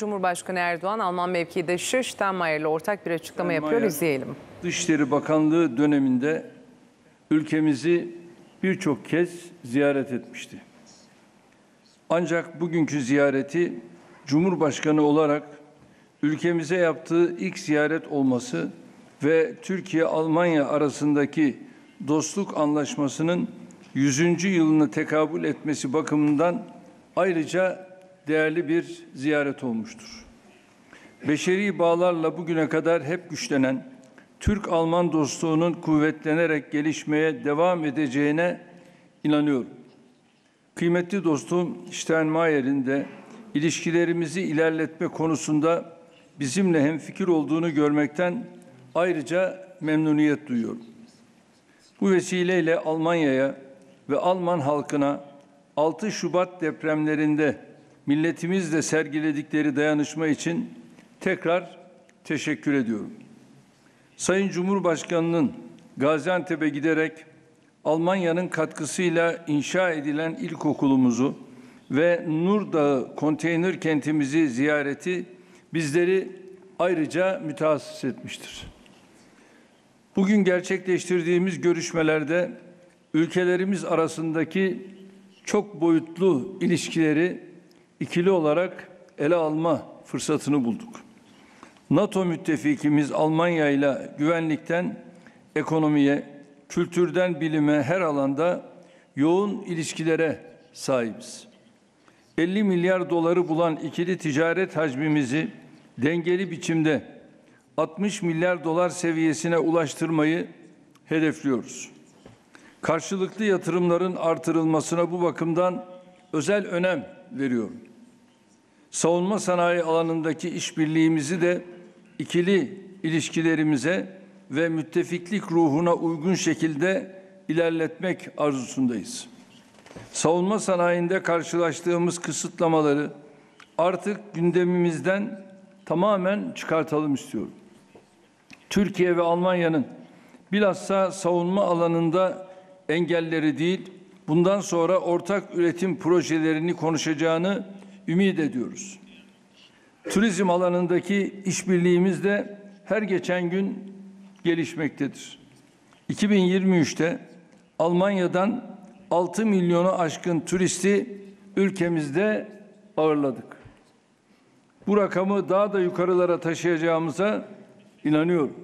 Cumhurbaşkanı Erdoğan Alman mevkidaşı Steinmeier ile ortak bir açıklama yapıyor. Steinmeier, İzleyelim. Dışişleri Bakanlığı döneminde ülkemizi birçok kez ziyaret etmişti. Ancak bugünkü ziyareti Cumhurbaşkanı olarak ülkemize yaptığı ilk ziyaret olması ve Türkiye-Almanya arasındaki dostluk anlaşmasının 100. yılını tekabül etmesi bakımından ayrıca değerli bir ziyaret olmuştur. Beşeri bağlarla bugüne kadar hep güçlenen Türk-Alman dostluğunun kuvvetlenerek gelişmeye devam edeceğine inanıyorum. Kıymetli dostum Steinmeier'in de ilişkilerimizi ilerletme konusunda bizimle hemfikir olduğunu görmekten ayrıca memnuniyet duyuyorum. Bu vesileyle Almanya'ya ve Alman halkına 6 Şubat depremlerinde milletimizle sergiledikleri dayanışma için tekrar teşekkür ediyorum. Sayın Cumhurbaşkanı'nın Gaziantep'e giderek Almanya'nın katkısıyla inşa edilen ilkokulumuzu ve Nur Dağı konteyner kentimizi ziyareti bizleri ayrıca mütehassıs etmiştir. Bugün gerçekleştirdiğimiz görüşmelerde ülkelerimiz arasındaki çok boyutlu ilişkileri ikili olarak ele alma fırsatını bulduk. NATO müttefikimiz Almanya ile güvenlikten ekonomiye, kültürden bilime her alanda yoğun ilişkilere sahibiz. 50 milyar doları bulan ikili ticaret hacmimizi dengeli biçimde 60 milyar dolar seviyesine ulaştırmayı hedefliyoruz. Karşılıklı yatırımların artırılmasına bu bakımdan özel önem veriyorum. Savunma sanayi alanındaki işbirliğimizi de ikili ilişkilerimize ve müttefiklik ruhuna uygun şekilde ilerletmek arzusundayız. Savunma sanayinde karşılaştığımız kısıtlamaları artık gündemimizden tamamen çıkartalım istiyorum. Türkiye ve Almanya'nın bilhassa savunma alanında engelleri değil, bundan sonra ortak üretim projelerini konuşacağını ümit ediyoruz. Turizm alanındaki işbirliğimiz de her geçen gün gelişmektedir. 2023'te Almanya'dan 6 milyonu aşkın turisti ülkemizde ağırladık. Bu rakamı daha da yukarılara taşıyacağımıza inanıyorum.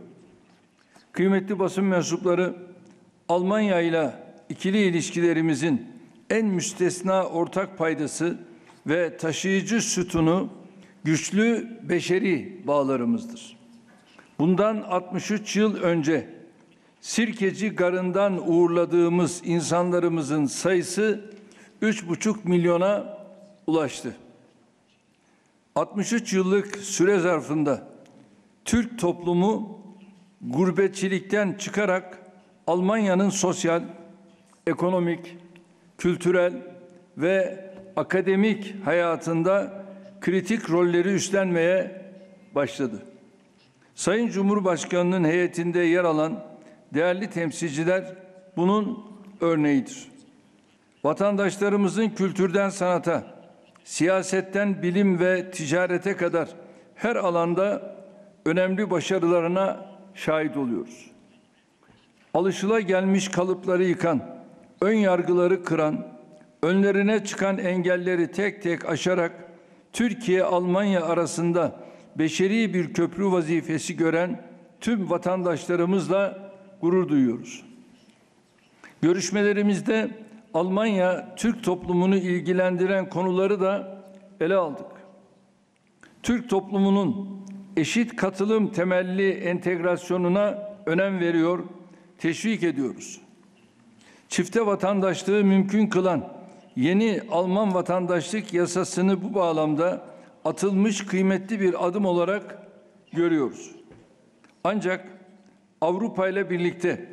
Kıymetli basın mensupları Almanya ile ikili ilişkilerimizin en müstesna ortak paydası ve taşıyıcı sütunu güçlü beşeri bağlarımızdır. Bundan 63 yıl önce Sirkeci Garı'ndan uğurladığımız insanlarımızın sayısı 3,5 milyona ulaştı. 63 yıllık süre zarfında Türk toplumu gurbetçilikten çıkarak Almanya'nın sosyal, ekonomik, kültürel ve akademik hayatında kritik rolleri üstlenmeye başladı. Sayın Cumhurbaşkanı'nın heyetinde yer alan değerli temsilciler bunun örneğidir. Vatandaşlarımızın kültürden sanata, siyasetten bilim ve ticarete kadar her alanda önemli başarılarına şahit oluyoruz. Alışıla gelmiş kalıpları yıkan, ön yargıları kıran, önlerine çıkan engelleri tek tek aşarak Türkiye-Almanya arasında beşeri bir köprü vazifesi gören tüm vatandaşlarımızla gurur duyuyoruz. Görüşmelerimizde Almanya Türk toplumunu ilgilendiren konuları da ele aldık. Türk toplumunun eşit katılım temelli entegrasyonuna önem veriyor, teşvik ediyoruz. Çifte vatandaşlığı mümkün kılan yeni Alman vatandaşlık yasasını bu bağlamda atılmış kıymetli bir adım olarak görüyoruz. Ancak Avrupa ile birlikte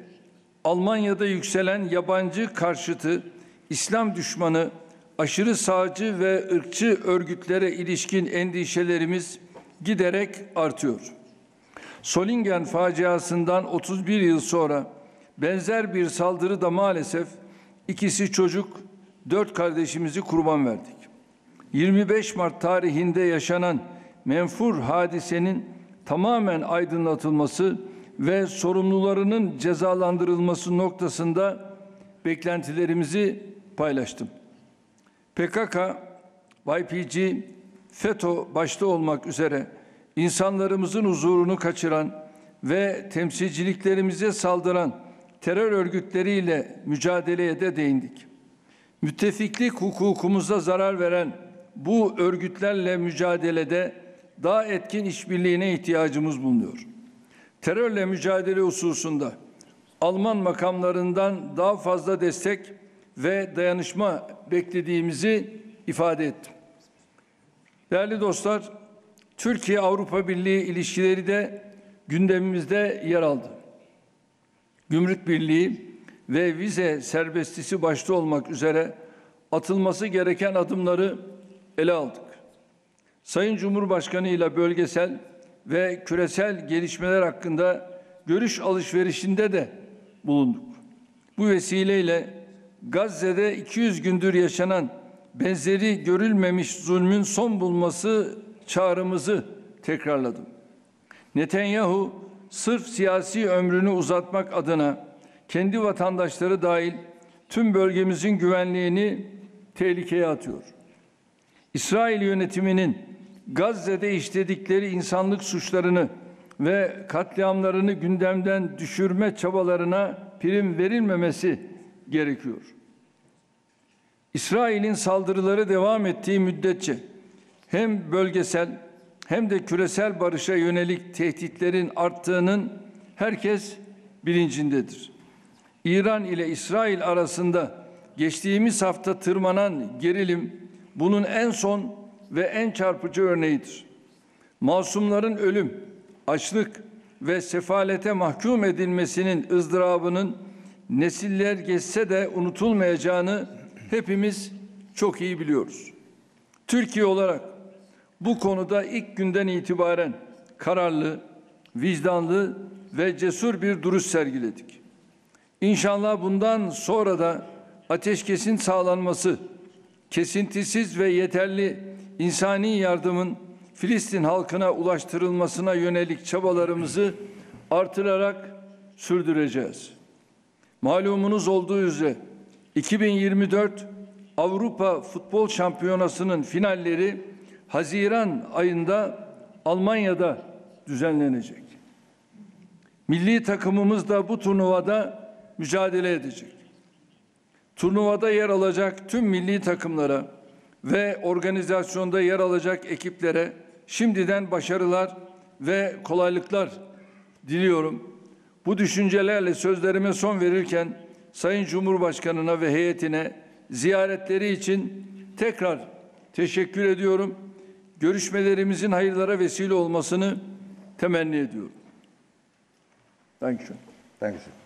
Almanya'da yükselen yabancı karşıtı, İslam düşmanı, aşırı sağcı ve ırkçı örgütlere ilişkin endişelerimiz giderek artıyor. Solingen faciasından 31 yıl sonra benzer bir saldırı da maalesef ikisi çocuk, dört kardeşimizi kurban verdik. 25 Mart tarihinde yaşanan menfur hadisenin tamamen aydınlatılması ve sorumlularının cezalandırılması noktasında beklentilerimizi paylaştım. PKK, YPG, FETÖ başta olmak üzere insanlarımızın huzurunu kaçıran ve temsilciliklerimize saldıran terör örgütleriyle mücadeleye de değindik. Müttefiklik hukukumuza zarar veren bu örgütlerle mücadelede daha etkin işbirliğine ihtiyacımız bulunuyor. Terörle mücadele hususunda Alman makamlarından daha fazla destek ve dayanışma beklediğimizi ifade ettim. Değerli dostlar, Türkiye-Avrupa Birliği ilişkileri de gündemimizde yer aldı. Gümrük Birliği ve vize serbestisi başta olmak üzere atılması gereken adımları ele aldık. Sayın Cumhurbaşkanı ile bölgesel ve küresel gelişmeler hakkında görüş alışverişinde de bulunduk. Bu vesileyle Gazze'de 200 gündür yaşanan benzeri görülmemiş zulmün son bulması çağrımızı tekrarladım. Netanyahu sırf siyasi ömrünü uzatmak adına kendi vatandaşları dahil tüm bölgemizin güvenliğini tehlikeye atıyor. İsrail yönetiminin Gazze'de işledikleri insanlık suçlarını ve katliamlarını gündemden düşürme çabalarına prim verilmemesi gerekiyor. İsrail'in saldırıları devam ettiği müddetçe hem bölgesel hem de küresel barışa yönelik tehditlerin arttığının herkes bilincindedir. İran ile İsrail arasında geçtiğimiz hafta tırmanan gerilim bunun en son ve en çarpıcı örneğidir. Masumların ölüm, açlık ve sefalete mahkum edilmesinin ızdırabının nesiller geçse de unutulmayacağını hepimiz çok iyi biliyoruz. Türkiye olarak bu konuda ilk günden itibaren kararlı, vicdanlı ve cesur bir duruş sergiledik. İnşallah bundan sonra da ateşkesin sağlanması, kesintisiz ve yeterli insani yardımın Filistin halkına ulaştırılmasına yönelik çabalarımızı artırarak sürdüreceğiz. Malumunuz olduğu üzere 2024 Avrupa Futbol Şampiyonası'nın finalleri Haziran ayında Almanya'da düzenlenecek. Milli takımımız da bu turnuvada mücadele edecek. Turnuvada yer alacak tüm milli takımlara ve organizasyonda yer alacak ekiplere şimdiden başarılar ve kolaylıklar diliyorum. Bu düşüncelerle sözlerime son verirken Sayın Cumhurbaşkanına ve heyetine ziyaretleri için tekrar teşekkür ediyorum. Görüşmelerimizin hayırlara vesile olmasını temenni ediyorum. Dankeschön. Dankeschön. Sehr geehrter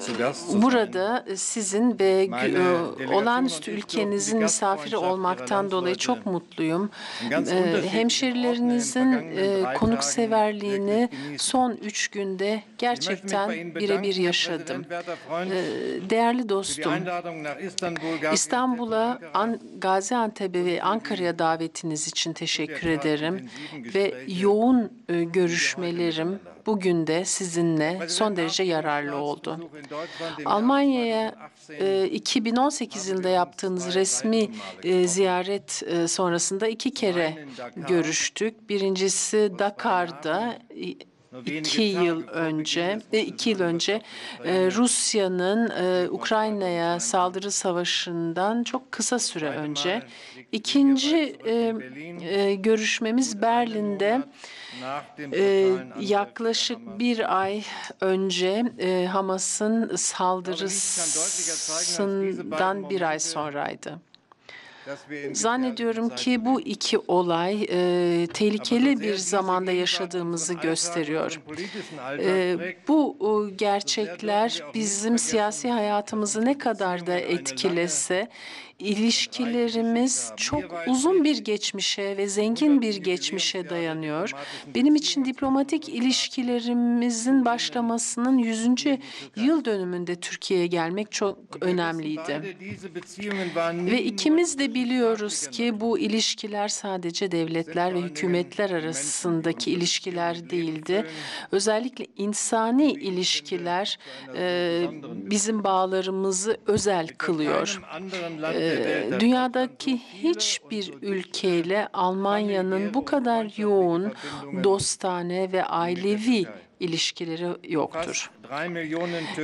zu Gast zu sein. burada sizin ve e, olağanüstü ülkenizin misafiri olmaktan dolayı çok mutluyum. E, Hemşerilerinizin e, konukseverliğini son üç günde gerçekten birebir yaşadım. E, Değerli dostum, İstanbul'a, Gaziantep'e ve Ankara'ya davetiniz için teşekkür ederim. Ve yoğun e, görüşmelerim bugün de sizinle son derece yararlı oldu. Almanya'ya e, 2018 yılında yaptığınız resmi e, ziyaret e, sonrasında iki kere görüştük. Birincisi Dakar'da e, iki yıl önce, iki yıl önce Rusya'nın Ukrayna'ya saldırı savaşından çok kısa süre önce. İkinci e, e, görüşmemiz Berlin'de e, yaklaşık bir ay önce Hamas'ın saldırısından bir ay sonraydı. Zannediyorum ki bu iki olay e, tehlikeli bir zamanda yaşadığımızı gösteriyor. E, bu e, gerçekler bizim siyasi hayatımızı ne kadar da etkilese, ilişkilerimiz çok uzun bir geçmişe ve zengin bir geçmişe dayanıyor. Benim için diplomatik ilişkilerimizin başlamasının 100. yıl dönümünde Türkiye'ye gelmek çok önemliydi. Ve ikimiz de biliyoruz ki bu ilişkiler sadece devletler ve hükümetler arasındaki ilişkiler değildi. Özellikle insani ilişkiler e, bizim bağlarımızı özel kılıyor. Ee, dünyadaki hiçbir ülkeyle Almanya'nın bu kadar yoğun dostane ve ailevi ilişkileri yoktur.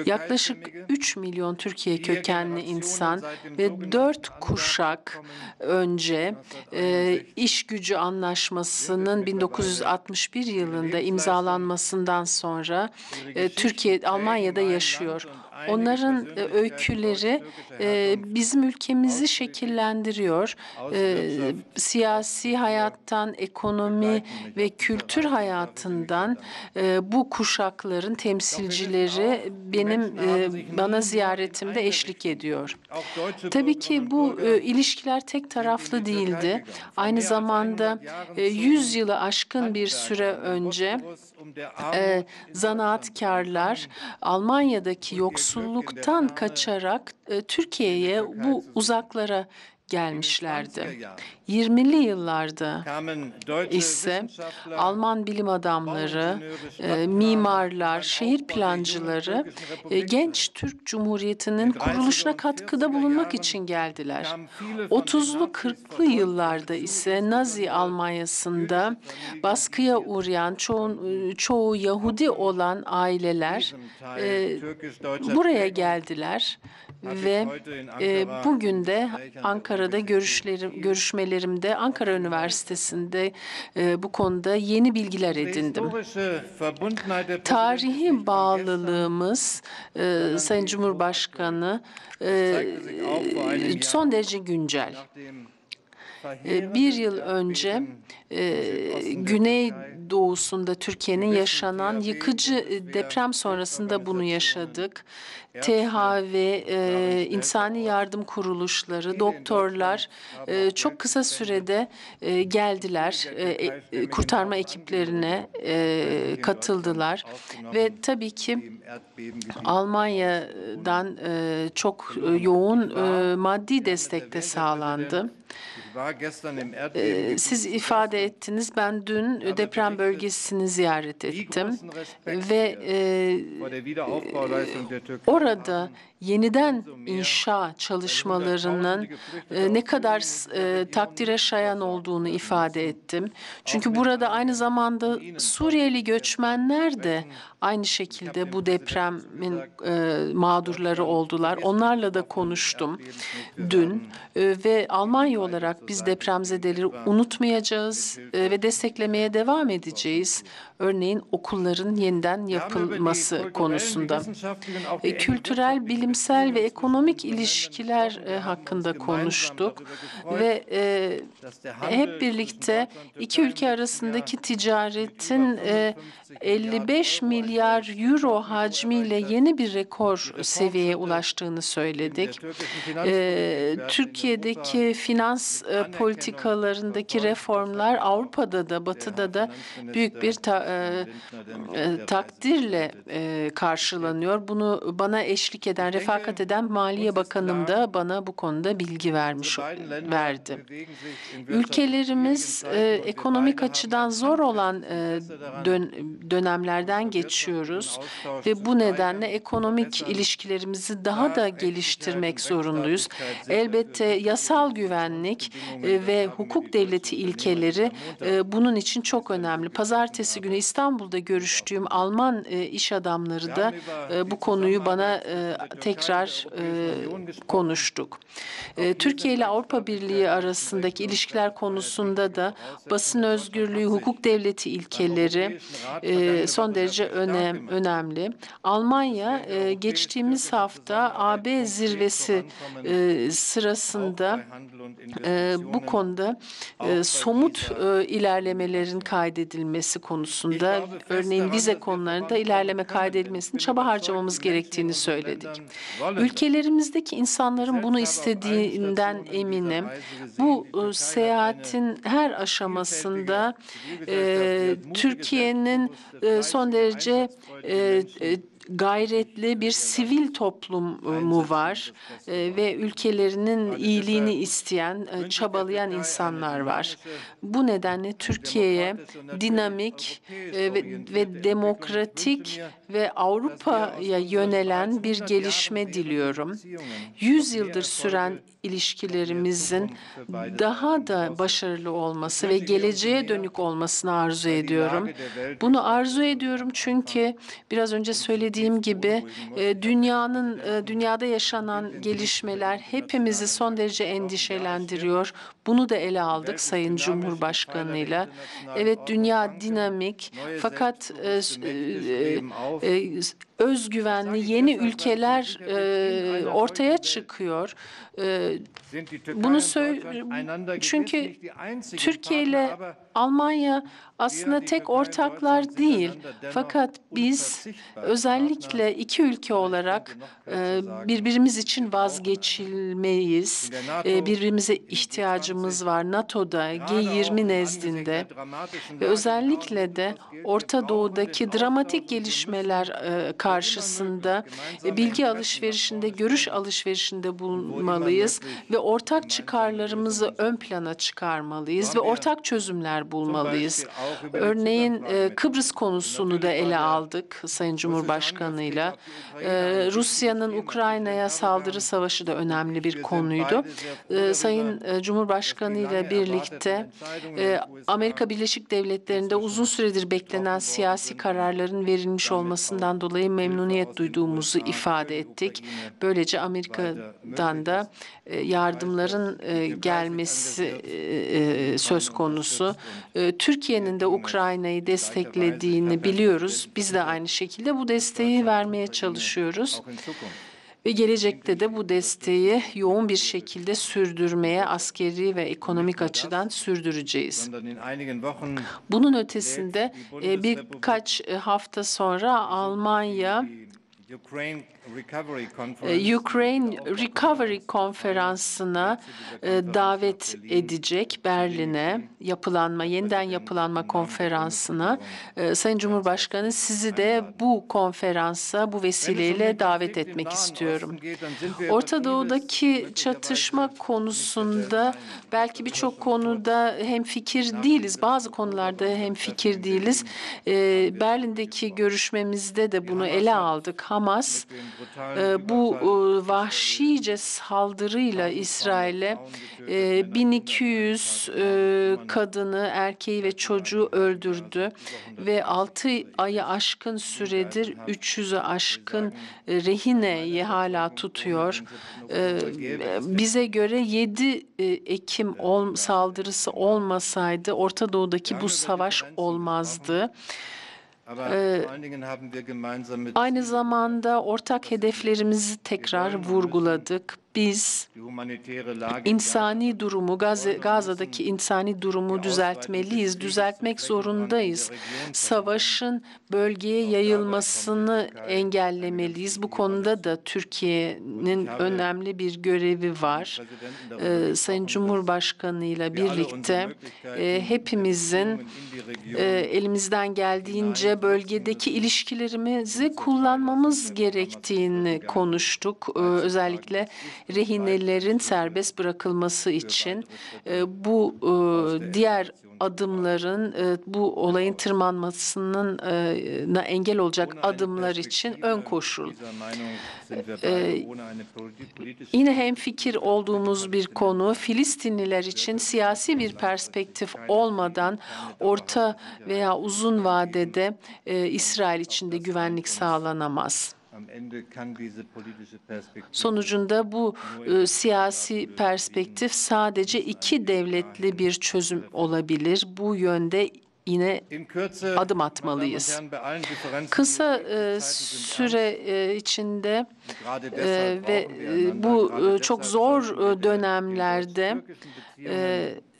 Yaklaşık 3 milyon Türkiye kökenli insan ve 4 kuşak önce e, iş gücü anlaşmasının 1961 yılında imzalanmasından sonra e, Türkiye Almanya'da yaşıyor. Onların e, öyküleri e, bizim ülkemizi şekillendiriyor. E, siyasi hayattan, ekonomi ve kültür hayatından bu kuşakların temsilcileri benim bana ziyaretimde eşlik ediyor. Tabii ki bu ilişkiler tek taraflı değildi. Aynı zamanda e, 100 yılı aşkın bir süre önce e, zanaatkarlar Almanya'daki yoksulluktan kaçarak e, Türkiye'ye bu uzaklara gelmişlerdi. 20'li yıllarda ise Alman bilim adamları, e, mimarlar, şehir plancıları e, genç Türk Cumhuriyeti'nin kuruluşuna katkıda bulunmak için geldiler. 30'lu 40'lı yıllarda ise Nazi Almanyası'nda baskıya uğrayan çoğu, çoğu Yahudi olan aileler e, buraya geldiler ve e, bugün de Ankara'da görüşlerim, görüşmelerimde Ankara Üniversitesi'nde e, bu konuda yeni bilgiler edindim. Tarihi bağlılığımız e, Sayın Cumhurbaşkanı e, son derece güncel. E, Bir yıl önce e, Güney doğusunda Türkiye'nin yaşanan yıkıcı e, deprem sonrasında bunu yaşadık. THV, e, insani yardım kuruluşları, doktorlar e, çok kısa sürede e, geldiler, e, e, kurtarma ekiplerine e, katıldılar ve tabii ki Almanya'dan e, çok yoğun e, maddi destek de sağlandı. Ee, Siz ifade ettiniz. Ben dün deprem bölgesini ziyaret ettim. ve e, orada yeniden inşa çalışmalarının e, ne kadar e, takdire şayan olduğunu ifade ettim. Çünkü burada aynı zamanda Suriyeli göçmenler de aynı şekilde bu depremin e, mağdurları oldular. Onlarla da konuştum dün ve Almanya olarak biz depremzedeleri unutmayacağız ve desteklemeye devam edeceğiz. Örneğin okulların yeniden yapılması konusunda. Kültürel, bilimsel ve ekonomik ilişkiler e, hakkında konuştuk ve e, hep birlikte iki ülke arasındaki ticaretin e, 55 milyar euro hacmiyle yeni bir rekor seviyeye ulaştığını söyledik. E, Türkiye'deki finans e, politikalarındaki reformlar Avrupa'da da Batı'da da büyük bir ta, e, e, takdirle e, karşılanıyor. Bunu bana eşlik eden, refakat eden Maliye Bakanım da bana bu konuda bilgi vermiş verdi. Ülkelerimiz e, ekonomik açıdan zor olan e, dön, dönemlerden geçiyoruz ve bu nedenle ekonomik ilişkilerimizi daha da geliştirmek zorundayız. Elbette yasal güvenlik e, ve hukuk devleti ilkeleri e, bunun için çok önemli. Pazartesi günü İstanbul'da görüştüğüm Alman e, iş adamları da e, bu konuyu bana e, tekrar e, konuştuk. E, Türkiye ile Avrupa Birliği arasındaki ilişkiler konusunda da basın özgürlüğü, hukuk devleti ilkeleri e, son derece önem, önemli. Almanya e, geçtiğimiz hafta AB zirvesi e, sırasında e, bu konuda e, somut e, ilerlemelerin kaydedilmesi konusunda örneğin vize konularında ilerleme kaydedilmesini çaba harcamamız gerektiğini söyledik. Ülkelerimizdeki insanların bunu istediğinden eminim. Bu e, seyahatin her aşamasında e, Türkiye'nin e, son derece e, e, gayretli bir sivil toplumu var e, ve ülkelerinin iyiliğini isteyen, e, çabalayan insanlar var. Bu nedenle Türkiye'ye dinamik e, ve demokratik ve Avrupa'ya yönelen bir gelişme diliyorum. Yüz yıldır süren ilişkilerimizin daha da başarılı olması ve geleceğe dönük olmasını arzu ediyorum. Bunu arzu ediyorum çünkü biraz önce söylediğim gibi e, dünyanın e, dünyada yaşanan gelişmeler hepimizi son derece endişelendiriyor. Bunu da ele aldık Sayın Cumhurbaşkanıyla. Evet dünya dinamik fakat e, e, e, özgüvenli yeni ülkeler e, ortaya çıkıyor. E, bunu çünkü Türkiye ile Almanya aslında tek ortaklar değil. Fakat biz özellikle iki ülke olarak e, birbirimiz için vazgeçilmeyiz. E, birbirimize ihtiyacımız var. NATO'da, G20 nezdinde ve özellikle de Orta Doğu'daki dramatik gelişmeler e, karşısında bilgi alışverişinde, görüş alışverişinde bulunmalıyız ve ortak çıkarlarımızı ön plana çıkarmalıyız ve ortak çözümler bulmalıyız. Örneğin e, Kıbrıs konusunu da ele aldık Sayın Cumhurbaşkanı'yla. E, Rusya'nın Ukrayna'ya saldırı savaşı da önemli bir konuydu. E, Sayın Cumhurbaşkanı ile birlikte Amerika Birleşik Devletleri'nde uzun süredir beklenen siyasi kararların verilmiş olmasından dolayı memnuniyet duyduğumuzu ifade ettik. Böylece Amerika'dan da yardımların gelmesi söz konusu. Türkiye'nin de Ukrayna'yı desteklediğini biliyoruz. Biz de aynı şekilde bu desteği vermeye çalışıyoruz. Ve gelecekte de bu desteği yoğun bir şekilde sürdürmeye askeri ve ekonomik açıdan sürdüreceğiz. Bunun ötesinde birkaç hafta sonra Almanya Ukraine Recovery Konferansı'na e, davet edecek Berlin'e yapılanma, yeniden yapılanma konferansına. E, Sayın Cumhurbaşkanı sizi de bu konferansa bu vesileyle davet etmek istiyorum. Orta Doğu'daki çatışma konusunda belki birçok konuda hem fikir değiliz. Bazı konularda hem fikir değiliz. E, Berlin'deki görüşmemizde de bunu ele aldık. Hamas bu vahşice saldırıyla İsrail'e 1200 kadını, erkeği ve çocuğu öldürdü ve 6 ayı aşkın süredir 300'ü aşkın rehineyi hala tutuyor. Bize göre 7 Ekim saldırısı olmasaydı Orta Doğu'daki bu savaş olmazdı. Aynı zamanda ortak hedeflerimizi tekrar vurguladık. Biz insani durumu, Gaz Gaza'daki insani durumu düzeltmeliyiz, düzeltmek zorundayız. Savaşın bölgeye yayılmasını engellemeliyiz. Bu konuda da Türkiye'nin önemli bir görevi var. Ee, Sayın Cumhurbaşkanı ile birlikte e, hepimizin e, elimizden geldiğince bölgedeki ilişkilerimizi kullanmamız gerektiğini konuştuk. Ee, özellikle rehinelerin serbest bırakılması için e, bu e, diğer adımların e, bu olayın tırmanmasının e, engel olacak adımlar için ön koşul. E, yine hem fikir olduğumuz bir konu. Filistinliler için siyasi bir perspektif olmadan orta veya uzun vadede e, İsrail içinde güvenlik sağlanamaz. Sonucunda bu e, siyasi perspektif sadece iki devletli bir çözüm olabilir. Bu yönde yine adım atmalıyız. Kısa e, süre e, içinde e, ve e, bu e, çok zor e, dönemlerde den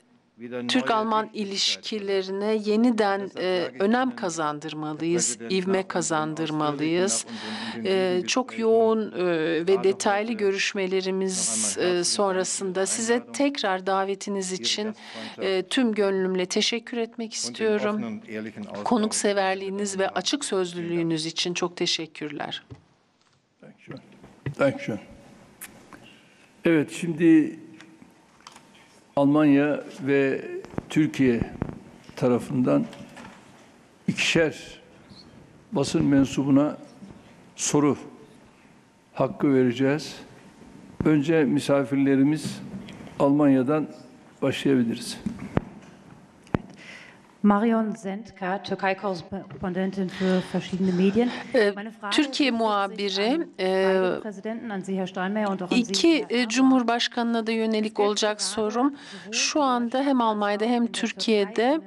Türk-Alman ilişkilerine yeniden e, önem kazandırmalıyız, ivme kazandırmalıyız. E, çok yoğun e, ve detaylı görüşmelerimiz e, sonrasında size tekrar davetiniz için e, tüm gönlümle teşekkür etmek istiyorum. Konukseverliğiniz ve açık sözlülüğünüz için çok teşekkürler. Dankeschön. Dankeschön. Evet, şimdi Almanya ve Türkiye tarafından ikişer basın mensubuna soru hakkı vereceğiz. Önce misafirlerimiz Almanya'dan başlayabiliriz. Marion Sendka, Türkei-Korrespondentin für verschiedene Medien. Meine Frage Türkiye muhabiri, an beide Präsidenten, an Sie, Herr Steinmeier, und auch an Sie, İki. Cumhurbaşkanına da yönelik olacak sorum. Şu anda hem Almanya'da hem Türkiye'de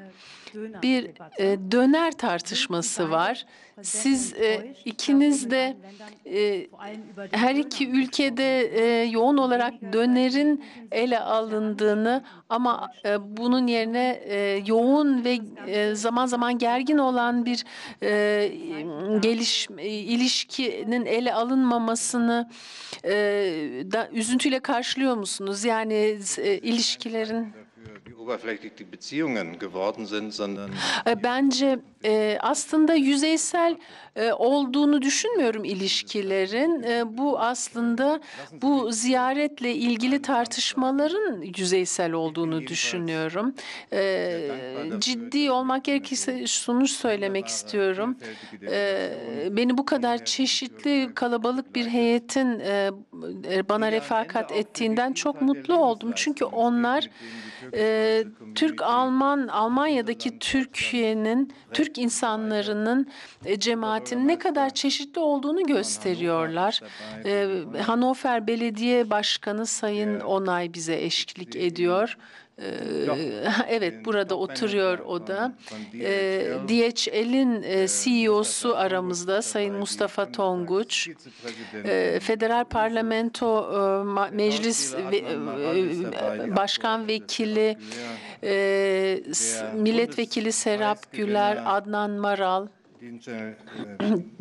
bir e, döner tartışması var. Siz e, ikiniz de e, her iki ülkede e, yoğun olarak dönerin ele alındığını ama e, bunun yerine e, yoğun ve e, zaman zaman gergin olan bir e, geliş e, ilişkinin ele alınmamasını e, da üzüntüyle karşılıyor musunuz? Yani e, ilişkilerin oberflächlich die Beziehungen geworden sind, sondern E, Bence e, aslında yüzeysel e, olduğunu düşünmüyorum ilişkilerin. E, bu aslında bu ziyaretle ilgili tartışmaların yüzeysel olduğunu düşünüyorum. E, ciddi olmak gerekirse şunu söylemek istiyorum. E, beni bu kadar çeşitli kalabalık bir heyetin e, e, bana refakat ettiğinden çok mutlu oldum. Çünkü onlar e, Türk-Alman, Almanya'daki Türkiye'nin, Türk insanlarının, e, cemaatinin ne kadar çeşitli olduğunu gösteriyorlar. E, Hannover Belediye Başkanı Sayın Onay bize eşlik ediyor. Evet, burada oturuyor o da. DHL'in CEO'su aramızda. Sayın Mustafa Tonguç. Federal Parlamento Meclis Başkan Vekili Milletvekili Serap Güler, Adnan Maral, Dinçer,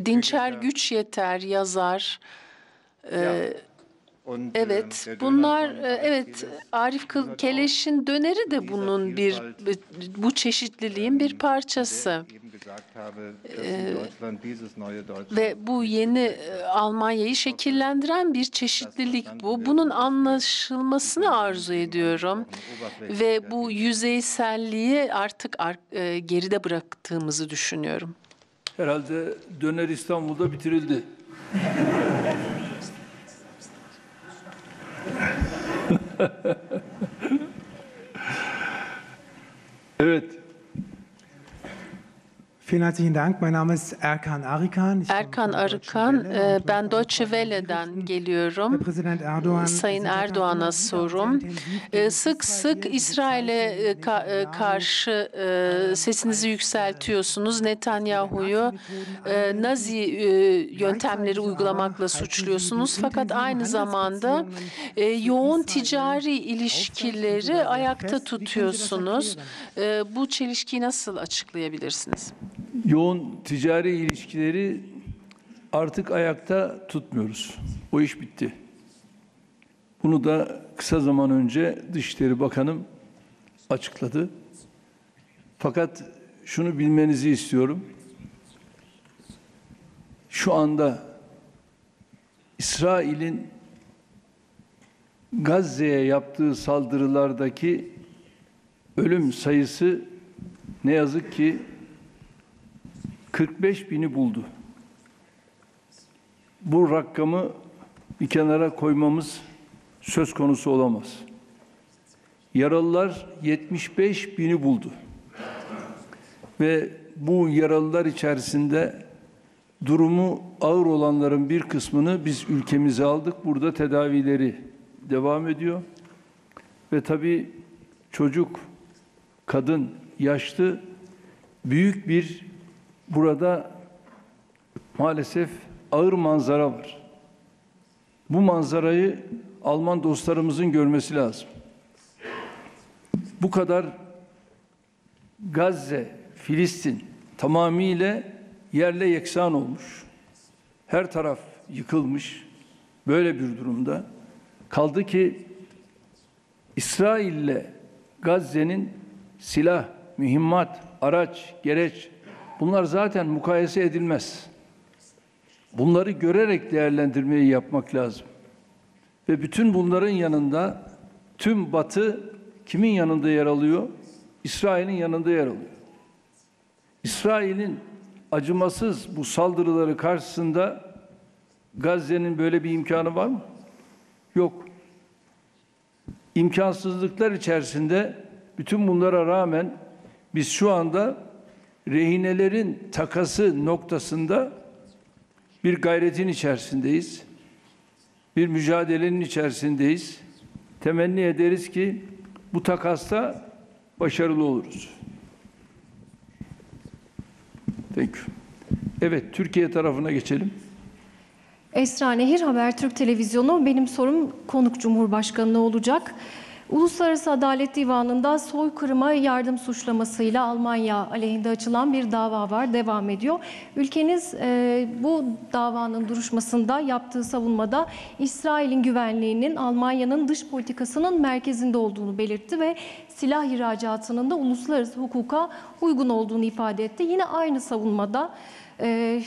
Dinçer Güç Yeter yazar. Evet, bunlar e, evet Arif Keleş'in döneri de bunun bir bu çeşitliliğin bir parçası. dieses neue Deutschland Ve bu yeni e, Almanya'yı şekillendiren bir çeşitlilik bu. Bunun anlaşılmasını arzu ediyorum. Ve bu yüzeyselliği artık ar- e, geride bıraktığımızı düşünüyorum. Herhalde döner İstanbul'da bitirildi. evet, Vielen herzlichen Dank. Mein Name ist Erkan komme Erkan Arıkan, und ben Deutsche Welle'den geliyorum. Sayın Erdoğan'a sorum. gegen Sık sık İsrail'e e, e, karşı e, sesinizi yükseltiyorsunuz. Netanyahu'yu Nazi yöntemleri uygulamakla suçluyorsunuz. Fakat aynı zamanda yoğun ticari ilişkileri ayakta tutuyorsunuz. Bu çelişkiyi nasıl açıklayabilirsiniz? Yoğun ticari ilişkileri artık ayakta tutmuyoruz. O iş bitti. Bunu da kısa zaman önce Dışişleri Bakanım açıkladı. Fakat şunu bilmenizi istiyorum. Şu anda İsrail'in Gazze'ye yaptığı saldırılardaki ölüm sayısı ne yazık ki 45 bini buldu. Bu rakamı bir kenara koymamız söz konusu olamaz. Yaralılar 75 bini buldu. Ve bu yaralılar içerisinde durumu ağır olanların bir kısmını biz ülkemize aldık. Burada tedavileri devam ediyor. Ve tabii çocuk, kadın, yaşlı büyük bir burada maalesef ağır manzara var. Bu manzarayı Alman dostlarımızın görmesi lazım. Bu kadar Gazze, Filistin tamamıyla yerle yeksan olmuş. Her taraf yıkılmış. Böyle bir durumda kaldı ki İsrail'le Gazze'nin silah, mühimmat, araç, gereç bunlar zaten mukayese edilmez. Bunları görerek değerlendirmeyi yapmak lazım. Ve bütün bunların yanında tüm Batı kimin yanında yer alıyor? İsrail'in yanında yer alıyor. İsrail'in acımasız bu saldırıları karşısında Gazze'nin böyle bir imkanı var mı? Yok. İmkansızlıklar içerisinde bütün bunlara rağmen biz şu anda rehinelerin takası noktasında bir gayretin içerisindeyiz. Bir mücadelenin içerisindeyiz. Temenni ederiz ki bu takasta başarılı oluruz. Thank you. Evet, Türkiye tarafına geçelim. Esra Nehir Habertürk Televizyonu. Benim sorum konuk Cumhurbaşkanı'na olacak. Uluslararası Adalet Divanı'nda soykırıma yardım suçlamasıyla Almanya aleyhinde açılan bir dava var, devam ediyor. Ülkeniz e, bu davanın duruşmasında yaptığı savunmada İsrail'in güvenliğinin Almanya'nın dış politikasının merkezinde olduğunu belirtti ve silah ihracatının da uluslararası hukuka uygun olduğunu ifade etti. Yine aynı savunmada e,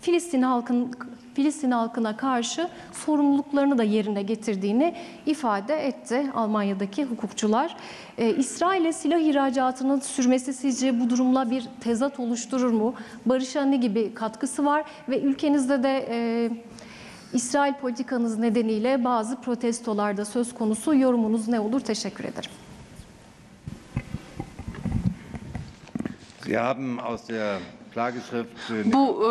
Filistin halkın Filistin halkına karşı sorumluluklarını da yerine getirdiğini ifade etti Almanya'daki hukukçular. Ee, İsrail'e silah ihracatının sürmesi sizce bu durumla bir tezat oluşturur mu? Barış'a ne gibi katkısı var ve ülkenizde de e, İsrail politikanız nedeniyle bazı protestolarda söz konusu yorumunuz ne olur? Teşekkür ederim. Sie haben aus der Bu e,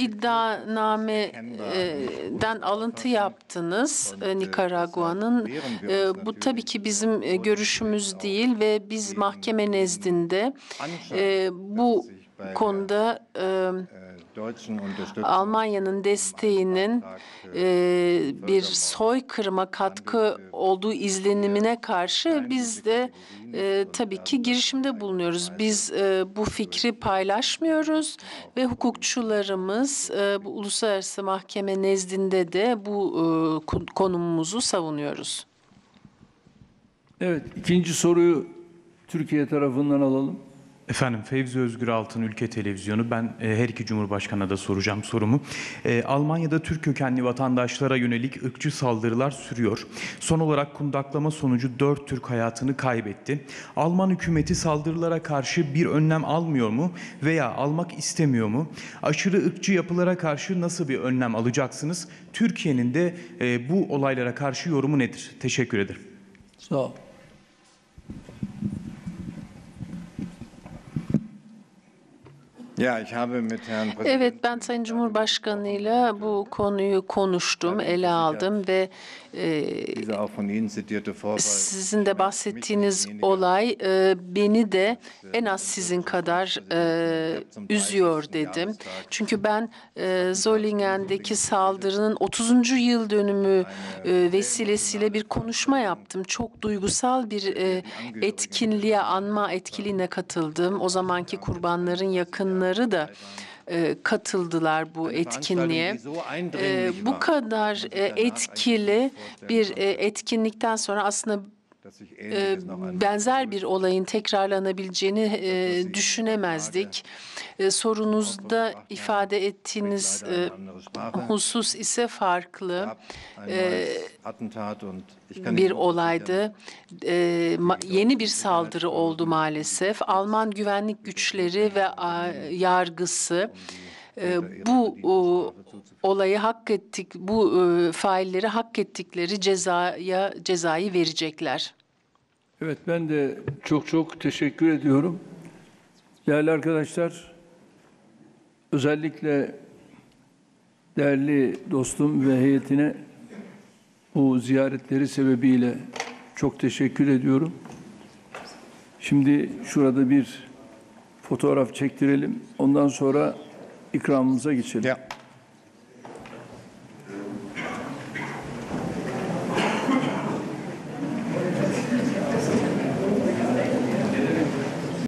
iddianameden alıntı yaptınız e, Nikaragua'nın. E, bu tabii ki bizim e, görüşümüz değil ve biz mahkeme nezdinde e, bu konuda e, Almanya'nın desteğinin e, bir soykırıma katkı olduğu izlenimine karşı biz de e, tabii ki girişimde bulunuyoruz. Biz e, bu fikri paylaşmıyoruz ve hukukçularımız e, bu uluslararası mahkeme nezdinde de bu e, kon- konumumuzu savunuyoruz. Evet, ikinci soruyu Türkiye tarafından alalım. Efendim Fevzi Özgür Altın Ülke Televizyonu. Ben e, her iki Cumhurbaşkanı'na da soracağım sorumu. E, Almanya'da Türk kökenli vatandaşlara yönelik ırkçı saldırılar sürüyor. Son olarak kundaklama sonucu 4 Türk hayatını kaybetti. Alman hükümeti saldırılara karşı bir önlem almıyor mu veya almak istemiyor mu? Aşırı ırkçı yapılara karşı nasıl bir önlem alacaksınız? Türkiye'nin de e, bu olaylara karşı yorumu nedir? Teşekkür ederim. Sağ ol. Ja, ich habe mit Herrn Präsidenten Evet ben Sayın Cumhurbaşkanı'yla bu konuyu konuştum, ele aldım ve Sizin de bahsettiğiniz olay beni de en az sizin kadar üzüyor dedim. Çünkü ben Zollingen'deki saldırının 30. yıl dönümü vesilesiyle bir konuşma yaptım. Çok duygusal bir etkinliğe, anma etkinliğine katıldım. O zamanki kurbanların yakınları da e, katıldılar bu etkinliğe. E, bu kadar e, etkili bir e, etkinlikten sonra aslında e, benzer bir olayın tekrarlanabileceğini e, düşünemezdik. E, sorunuzda ifade ettiğiniz e, husus ise farklı bir olaydı. E, yeni bir saldırı oldu maalesef. Alman güvenlik güçleri ve yargısı bu o, olayı hak ettik, bu e, failleri hak ettikleri cezaya cezayı verecekler. Evet, ben de çok çok teşekkür ediyorum. Değerli arkadaşlar, özellikle değerli dostum ve heyetine bu ziyaretleri sebebiyle çok teşekkür ediyorum. Şimdi şurada bir fotoğraf çektirelim. Ondan sonra ikramımıza geçelim. Ja.